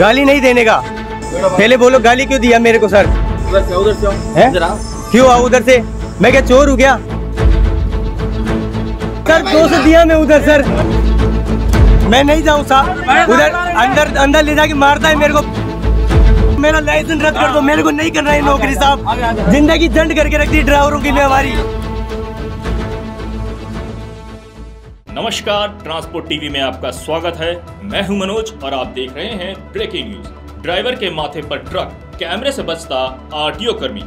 गाली नहीं देने का। पहले बोलो गाली क्यों दिया मेरे को सर? उधर से से हैं? क्यों आओ उधर से? मैं क्या चोर हूँ क्या? सर दोस्त दिया मैं उधर सर। मैं नहीं जाऊँ साहब उधर अंदर अंदर ले जाके मारता है मेरे को। मेरा लाइसेंस रद्द कर दो मेरे को नहीं करना है नौकरी साहब। ज़िंदगी जंड करके रख दी ड्राइवरों की हमारी। नमस्कार, ट्रांसपोर्ट टीवी में आपका स्वागत है। मैं हूँ मनोज और आप देख रहे हैं ब्रेकिंग न्यूज़। ड्राइवर के माथे पर ट्रक, कैमरे से बचता आरटीओ कर्मी।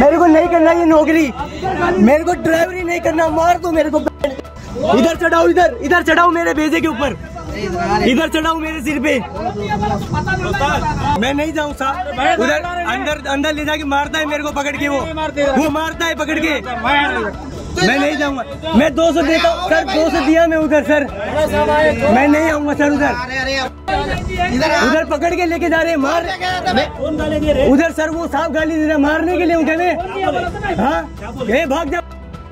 मेरे को नहीं करना ये नौकरी। मेरे को ड्राइवरी नहीं करना, मार दो मेरे को। इधर चढ़ाओ, इधर इधर चढ़ाओ मेरे भेजे के ऊपर। इधर चढ़ाओ मेरे सिर पे। मैं नहीं जाऊँ, साहब। उधर अंदर अंदर ले जाके मारता है मेरे को पकड़ के वो। वो मारता है पकड़ के। मैं नहीं जाऊँगा। मैं दो सौ देता हूँ। सर दो सौ दिया मैं उधर सर। मैं नहीं आऊँगा सर उधर। उधर पकड़ के लेके जा रहे हैं मार। उधर सर वो साफ़ गाली दे रहे मारने के लिए उठे हुए हाँ। भाग जा।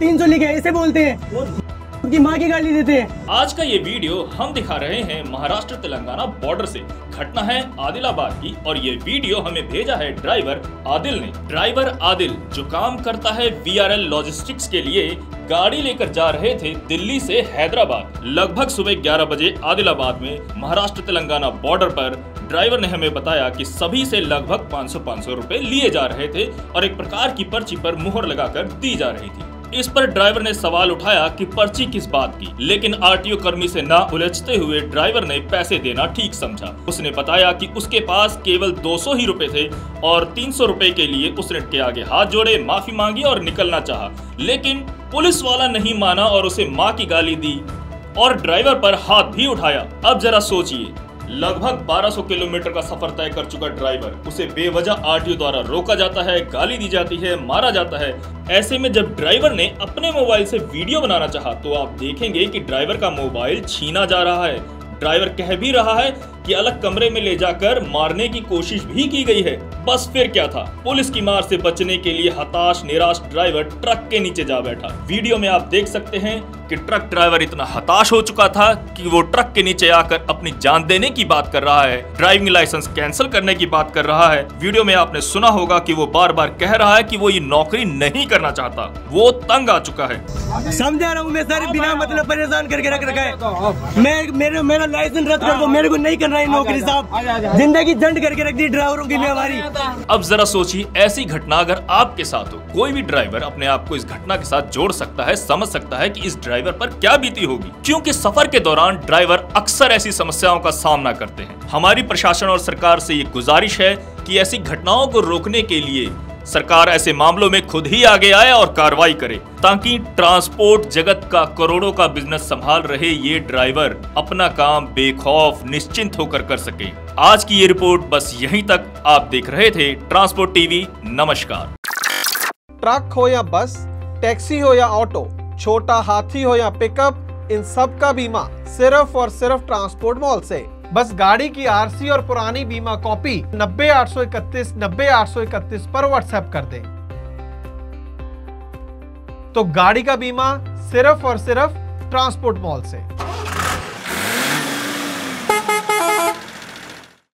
तीन सौ लिखे ऐसे बोलते हैं। उनकी माँ की गाली देते हैं। आज का ये वीडियो हम दिखा रहे हैं महाराष्ट्र तेलंगाना बॉर्डर से। घटना है आदिलाबाद की और ये वीडियो हमें भेजा है ड्राइवर आदिल ने। ड्राइवर आदिल, जो काम करता है वीआरएल लॉजिस्टिक्स के लिए, गाड़ी लेकर जा रहे थे दिल्ली से हैदराबाद। लगभग सुबह 11 बजे आदिलाबाद में महाराष्ट्र तेलंगाना बॉर्डर पर ड्राइवर ने हमें बताया कि सभी से लगभग 500-500 रुपए लिए जा रहे थे और एक प्रकार की पर्ची पर मुहर लगाकर दी जा रही थी। इस पर ड्राइवर ने सवाल उठाया कि पर्ची किस बात की, लेकिन आरटीओ कर्मी से ना उलझते हुए ड्राइवर ने पैसे देना ठीक समझा। उसने बताया कि उसके पास केवल 200 ही रुपए थे और 300 रुपए के लिए उसने के आगे हाथ जोड़े, माफ़ी मांगी और निकलना चाहा। लेकिन पुलिस वाला नहीं माना और उसे माँ की गाली दी और ड्राइवर पर हाथ भी उठाया। अब जरा सोचिए लगभग 1200 किलोमीटर का सफ़र तय कर चुका ड्राइवर। उसे बेवजह आरटीओ द्वारा रोका जाता है, गाली दी जाती है, मारा जाता है। ऐसे में जब ड्राइवर ने अपने मोबाइल से वीडियो बनाना चाहा तो आप देखेंगे कि ड्राइवर का मोबाइल छीना जा रहा है। ड्राइवर कह भी रहा है कि अलग कमरे में ले जाकर मारने की कोशिश भी की गई है। बस फिर क्या था? पुलिस की मार से बचने के लिए हताश निराश ड्राइवर ट्रक के नीचे जा बैठा। वीडियो में आप देख सकते हैं कि ट्रक ड्राइवर इतना हताश हो चुका था कि वो ट्रक के नीचे आकर अपनी जान देने की बात कर रहा है। ड्राइविंग लाइसेंस कैंसिल करने की बात कर रहा है। वीडियो में आपने सुना होगा कि वो बार बार कह रहा है कि वो ये नौकरी नहीं करना चाहता। वो तंग आ चुका है। समझा रहा हूँ मैं सर बिना मतलब परेशान करके रख रखा है। मैं मेरे मेरा लाइसेंस रद्द कर दो मेरे को नहीं करना है नौकरी साहब। ज़िंदगी जंड करके रख दी ड्राइवरों के हमारी अब जरा सोचिए ऐसी घटना अगर आपके साथ हो कोई भी ड्राइवर अपने आप को इस घटना के साथ जोड़ सकता है समझ सकता है कि इस ड्राइवर पर क्या बीती होगी। क्योंकि सफ़र के दौरान ड्राइवर अक्सर ऐसी समस्याओं का सामना करते हैं। हमारी प्रशासन और सरकार से ये गुजारिश है कि ऐसी घटनाओं को रोकने के लिए सरकार ऐसे मामलों में खुद ही आगे आए और कार्रवाई करे, ताकि ट्रांसपोर्ट जगत का करोड़ों का बिज़नेस संभाल रहे ये ड्राइवर अपना काम बेखौफ निश्चिंत होकर कर सके। आज की ये रिपोर्ट बस यहीं तक। आप देख रहे थे ट्रांसपोर्ट टीवी। नमस्कार। ट्रक हो या बस, टैक्सी हो या ऑटो, छोटा हाथी हो या पिकअप, इन सब का बीमा सिर्फ़ और सिर्फ़ ट्रांसपोर्ट मॉल से। बस गाड़ी की आरसी और पुरानी बीमा कॉपी नब्बे आठ सौ इकतीस, नब्बे आठ सौ इकतीस पर व्हाट्सएप कर दें। तो गाड़ी का बीमा सिर्फ़ और सिर्फ़ ट्रांसपोर्ट मॉल से।